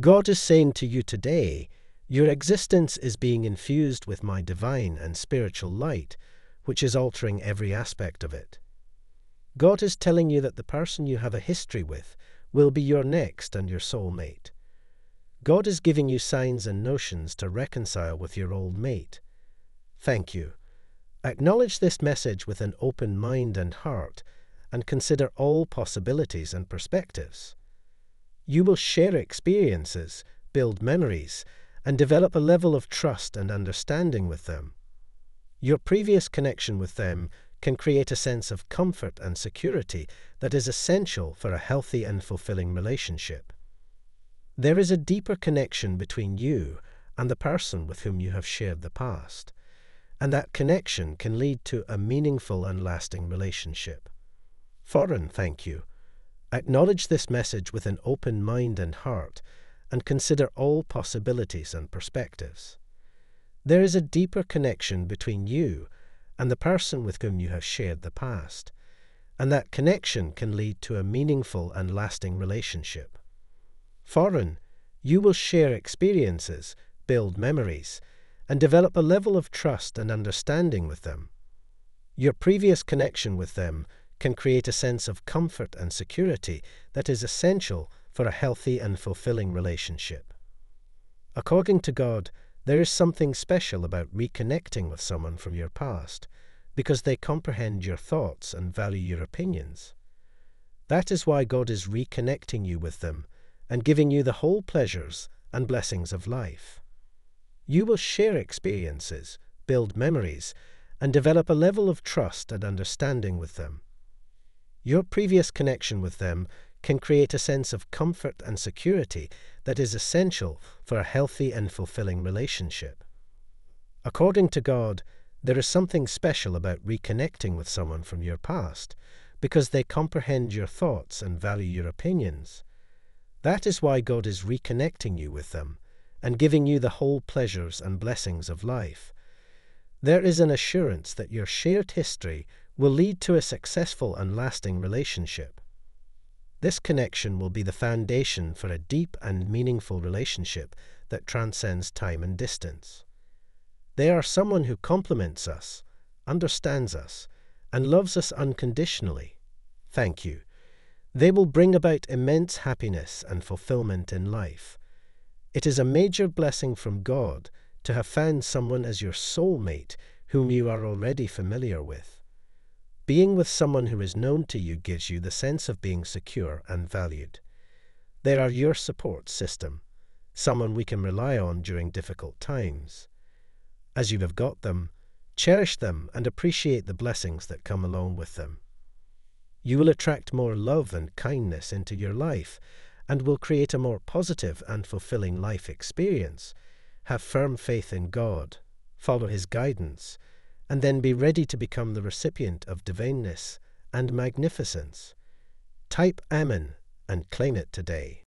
God is saying to you today, your existence is being infused with my divine and spiritual light, which is altering every aspect of it. God is telling you that the person you have a history with will be your next and your soulmate. God is giving you signs and notions to reconcile with your old mate. Thank you. Acknowledge this message with an open mind and heart and consider all possibilities and perspectives. You will share experiences, build memories, and develop a level of trust and understanding with them. Your previous connection with them can create a sense of comfort and security that is essential for a healthy and fulfilling relationship. There is a deeper connection between you and the person with whom you have shared the past, and that connection can lead to a meaningful and lasting relationship. Foreign, thank you. Acknowledge this message with an open mind and heart, and consider all possibilities and perspectives. There is a deeper connection between you and the person with whom you have shared the past, and that connection can lead to a meaningful and lasting relationship. Foreign, you will share experiences, build memories, and develop a level of trust and understanding with them. Your previous connection with them can create a sense of comfort and security that is essential for a healthy and fulfilling relationship. According to God, there is something special about reconnecting with someone from your past because they comprehend your thoughts and value your opinions. That is why God is reconnecting you with them and giving you the whole pleasures and blessings of life. You will share experiences, build memories, and develop a level of trust and understanding with them. Your previous connection with them can create a sense of comfort and security that is essential for a healthy and fulfilling relationship. According to God, there is something special about reconnecting with someone from your past because they comprehend your thoughts and value your opinions. That is why God is reconnecting you with them and giving you the whole pleasures and blessings of life. There is an assurance that your shared history will lead to a successful and lasting relationship. This connection will be the foundation for a deep and meaningful relationship that transcends time and distance. They are someone who complements us, understands us, and loves us unconditionally. Thank you. They will bring about immense happiness and fulfillment in life. It is a major blessing from God to have found someone as your soulmate whom you are already familiar with. Being with someone who is known to you gives you the sense of being secure and valued. They are your support system, someone we can rely on during difficult times. As you have got them, cherish them and appreciate the blessings that come along with them. You will attract more love and kindness into your life and will create a more positive and fulfilling life experience. Have firm faith in God, follow His guidance, and then be ready to become the recipient of divineness and magnificence. Type Amen and claim it today.